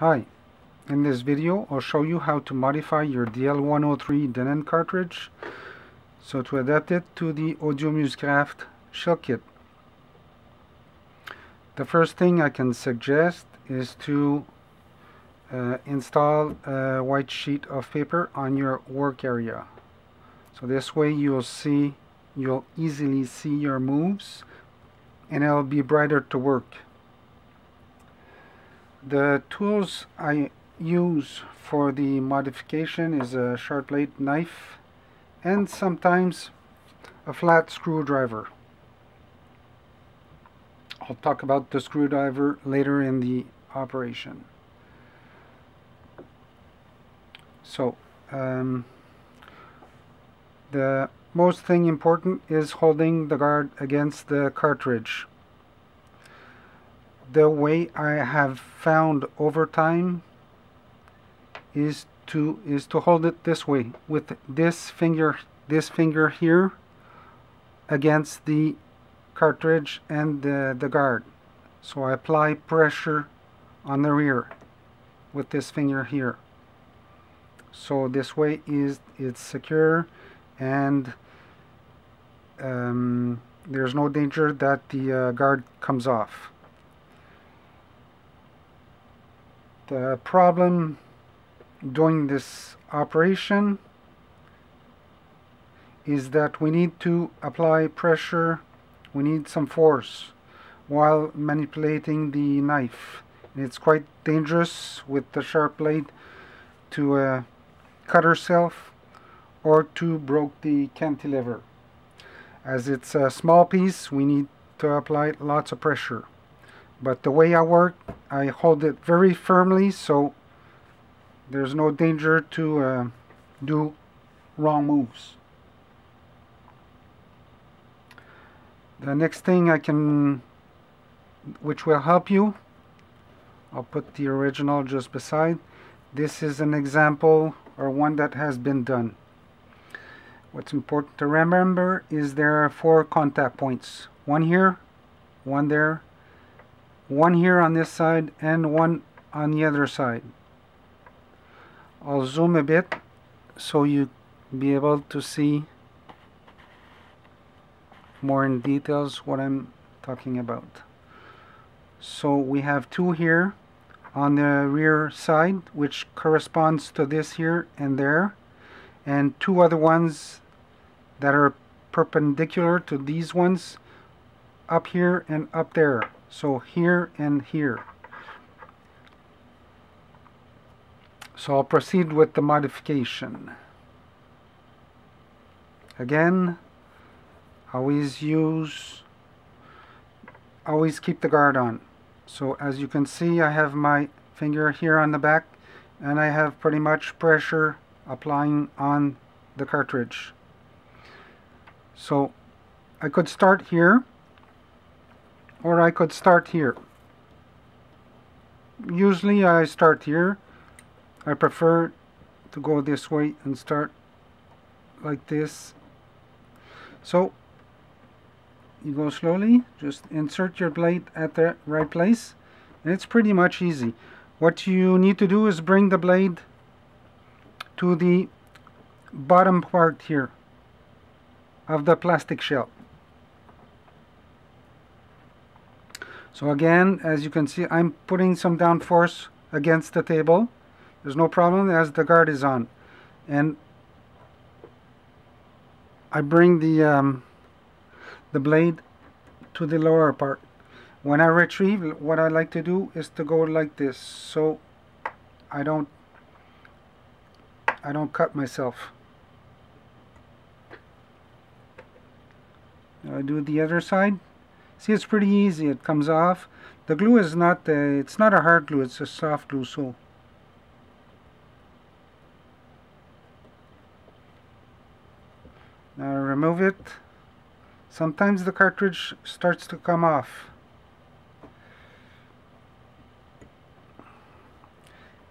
Hi, in this video I'll show you how to modify your DL103 Denon cartridge so to adapt it to the Audio MusiKraft shell kit. The first thing I can suggest is to uh, install a white sheet of paper on your work area. So this way you'll see, you'll easily see your moves and it'll be brighter to work. The tools I use for the modification is a sharp blade knife and sometimes a flat screwdriver. I'll talk about the screwdriver later in the operation. So, um, the most thing important is holding the guard against the cartridge the way I have found over time is to is to hold it this way with this finger this finger here against the cartridge and the, the guard. So I apply pressure on the rear with this finger here. So this way is it's secure and um, there's no danger that the uh, guard comes off The problem doing this operation is that we need to apply pressure, we need some force while manipulating the knife. It's quite dangerous with the sharp blade to uh, cut herself or to broke the cantilever. As it's a small piece, we need to apply lots of pressure but the way I work I hold it very firmly so there's no danger to uh, do wrong moves. The next thing I can which will help you I'll put the original just beside. This is an example or one that has been done. What's important to remember is there are four contact points. One here one there one here on this side and one on the other side. I'll zoom a bit so you be able to see more in details what I'm talking about. So we have two here on the rear side which corresponds to this here and there and two other ones that are perpendicular to these ones up here and up there so here and here. So I'll proceed with the modification. Again, always use, always keep the guard on. So as you can see, I have my finger here on the back and I have pretty much pressure applying on the cartridge. So I could start here or I could start here. Usually I start here. I prefer to go this way and start like this. So you go slowly, just insert your blade at the right place and it's pretty much easy. What you need to do is bring the blade to the bottom part here of the plastic shell. So again, as you can see, I'm putting some down force against the table. There's no problem as the guard is on. And I bring the, um, the blade to the lower part. When I retrieve, what I like to do is to go like this. So I don't, I don't cut myself. I do the other side. See, it's pretty easy. It comes off. The glue is not, uh, it's not a hard glue, it's a soft glue, so. Now remove it. Sometimes the cartridge starts to come off.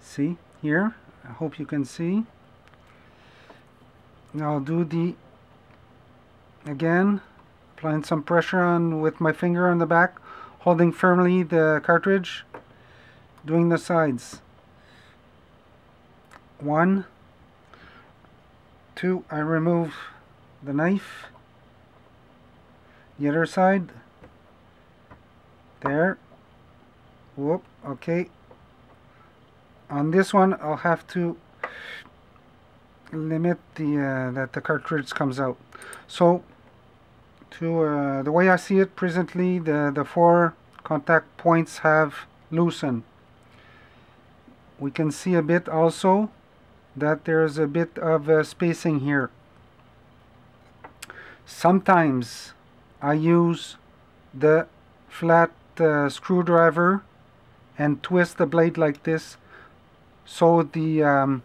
See, here, I hope you can see. Now I'll do the, again, applying some pressure on with my finger on the back holding firmly the cartridge doing the sides. One two I remove the knife. The other side there. Whoop okay. On this one I'll have to limit the uh, that the cartridge comes out. So to uh, the way I see it presently the the four contact points have loosened. We can see a bit also that there's a bit of uh, spacing here. Sometimes I use the flat uh, screwdriver and twist the blade like this so the um,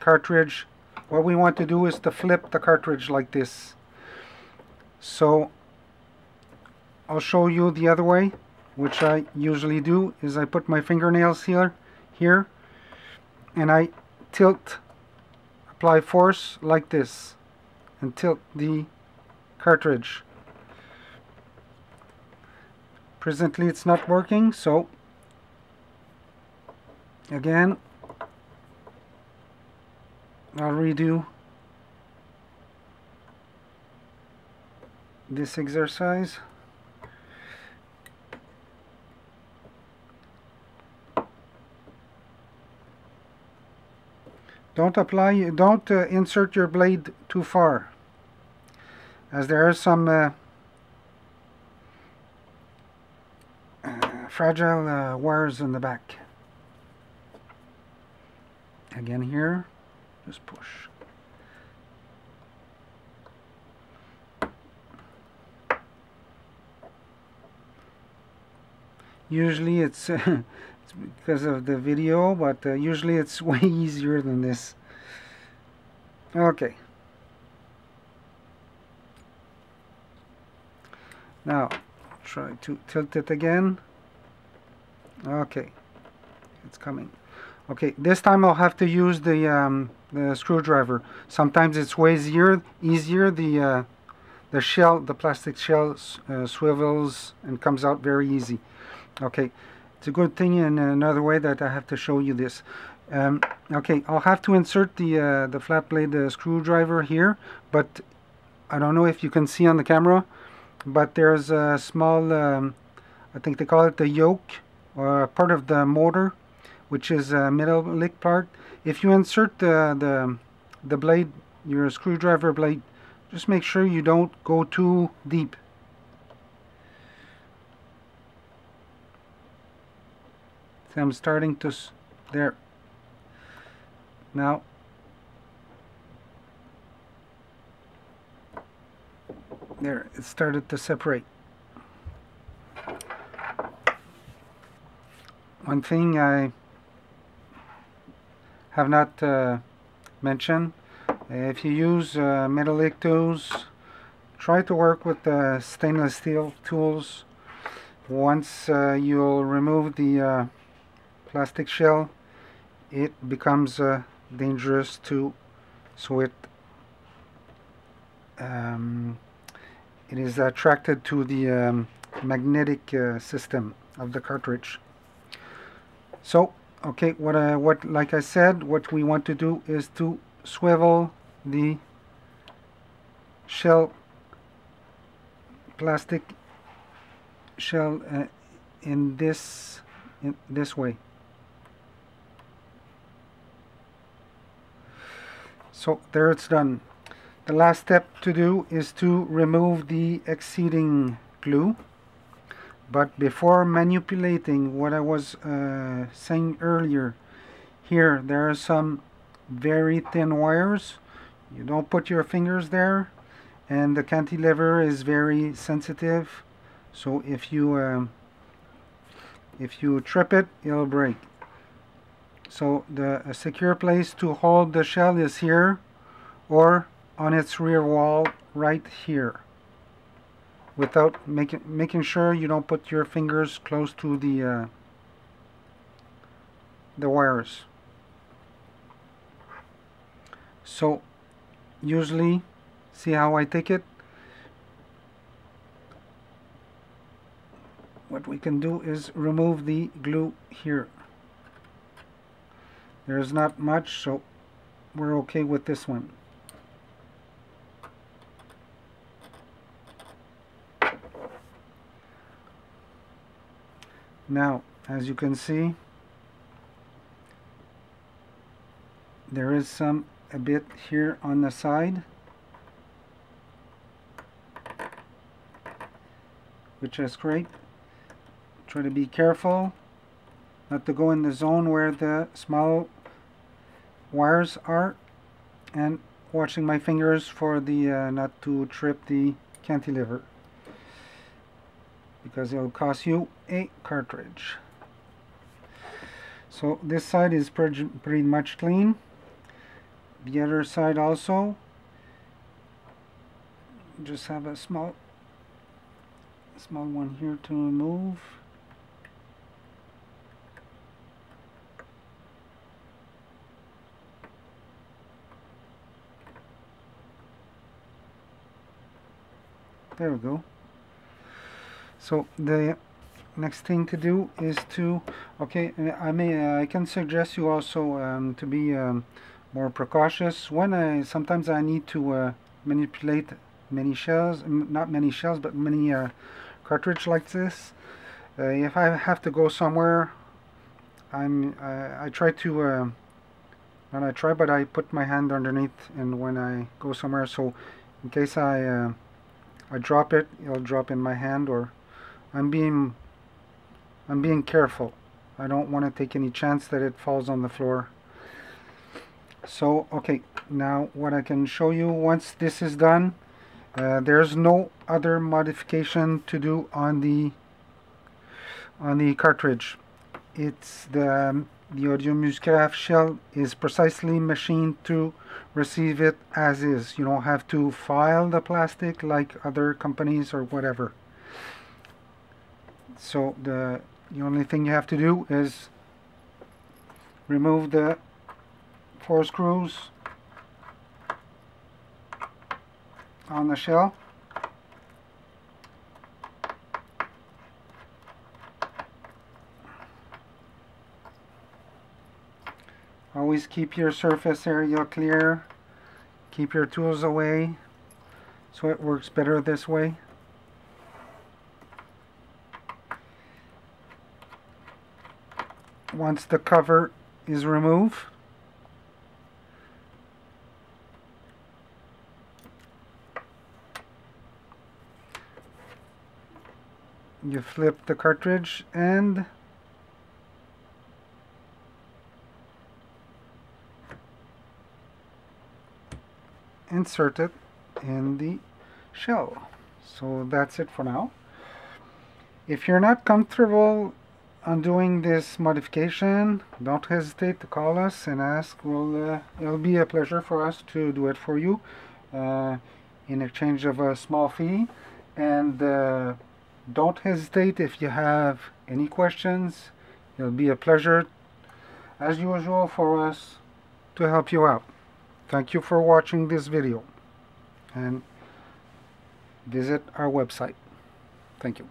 cartridge what we want to do is to flip the cartridge like this so I'll show you the other way which I usually do is I put my fingernails here here and I tilt apply force like this and tilt the cartridge. Presently it's not working so again I'll redo this exercise don't apply don't uh, insert your blade too far as there are some uh, uh, fragile uh, wires in the back again here just push. Usually it's, it's because of the video, but uh, usually it's way easier than this. Okay. Now, try to tilt it again. Okay, it's coming. Okay, this time I'll have to use the, um, the screwdriver. Sometimes it's way easier, easier the, uh, the shell, the plastic shell uh, swivels and comes out very easy. Okay, it's a good thing in another way that I have to show you this. Um, okay, I'll have to insert the, uh, the flat blade uh, screwdriver here, but I don't know if you can see on the camera, but there's a small, um, I think they call it the yoke, or part of the motor which is a metallic part. If you insert the, the, the blade, your screwdriver blade, just make sure you don't go too deep. See, I'm starting to, there. Now, there, it started to separate. One thing I have not uh, mentioned. If you use uh, metallic tools, try to work with the stainless steel tools. Once uh, you'll remove the uh, plastic shell, it becomes uh, dangerous to so it um, it is attracted to the um, magnetic uh, system of the cartridge. So okay what I what like I said what we want to do is to swivel the shell plastic shell uh, in this in this way so there it's done. The last step to do is to remove the exceeding glue. But before manipulating what I was uh, saying earlier here there are some very thin wires. You don't put your fingers there and the cantilever is very sensitive. So if you um, if you trip it it'll break so the secure place to hold the shell is here or on its rear wall right here without making making sure you don't put your fingers close to the uh, the wires. So usually see how I take it? What we can do is remove the glue here there's not much so we're okay with this one. Now as you can see there is some a bit here on the side which is great. Try to be careful not to go in the zone where the small wires are and watching my fingers for the uh, not to trip the cantilever because it will cost you a cartridge. So this side is pretty, pretty much clean. The other side also just have a small small one here to remove there we go. So the next thing to do is to okay I may I can suggest you also um, to be um, more precautious. When I sometimes I need to uh, manipulate many shells not many shells but many uh, cartridge like this. Uh, if I have to go somewhere I'm I try to uh, not I try but I put my hand underneath and when I go somewhere. So in case I uh, I drop it it'll drop in my hand or I'm being I'm being careful. I don't want to take any chance that it falls on the floor. So okay now what I can show you once this is done uh, there's no other modification to do on the on the cartridge. It's the the audio MusiKraft shell is precisely machined to receive it as is. You don't have to file the plastic like other companies or whatever. So the the only thing you have to do is remove the four screws on the shell always keep your surface area clear. Keep your tools away. So it works better this way. Once the cover is removed you flip the cartridge and insert it in the shell. So that's it for now. If you're not comfortable undoing this modification don't hesitate to call us and ask. We'll, uh, it'll be a pleasure for us to do it for you uh, in exchange of a small fee. And uh, don't hesitate if you have any questions. It'll be a pleasure as usual for us to help you out thank you for watching this video and visit our website. Thank you